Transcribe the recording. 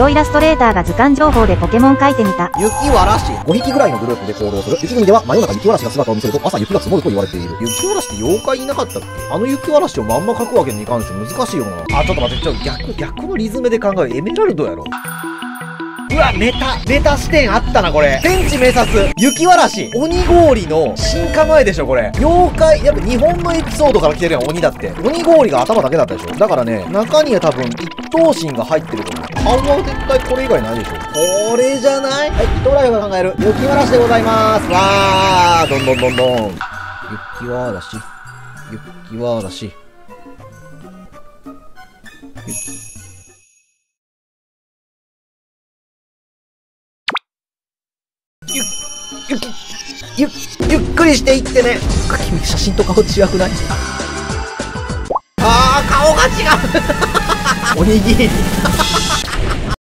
ロイラストレーターが図鑑情報でポケモン描いてみた。雪わらし。5匹ぐらいのグループで行動する。雪国では真夜中雪わらしが姿を見せると朝雪が積もると言われている。雪わらしって妖怪いなかったっけ？あの雪わらしをまんま描くわけにいかんし難しいよな。あ、ちょっと待って、ちょっと逆、逆のリズムで考える。エメラルドやろ。うわ、メタ、メタ視点あったな、これ。天地目指す、雪わらし、鬼氷の進化前でしょ、これ。妖怪、やっぱ日本のエピソードから来てるやん、鬼だって。鬼氷が頭だけだったでしょ。だからね、中には多分、一等身が入ってると思う。顔は絶対これ以外ないでしょ。これじゃない？はい、トライが考える。雪わらしでございます。わー、どんどんどんどん。雪わらし、雪わらし。雪ゆ、ゆき、ゆ、ゆっくりしていってね。君、写真と顔違くない？あー、顔が違う おにぎり。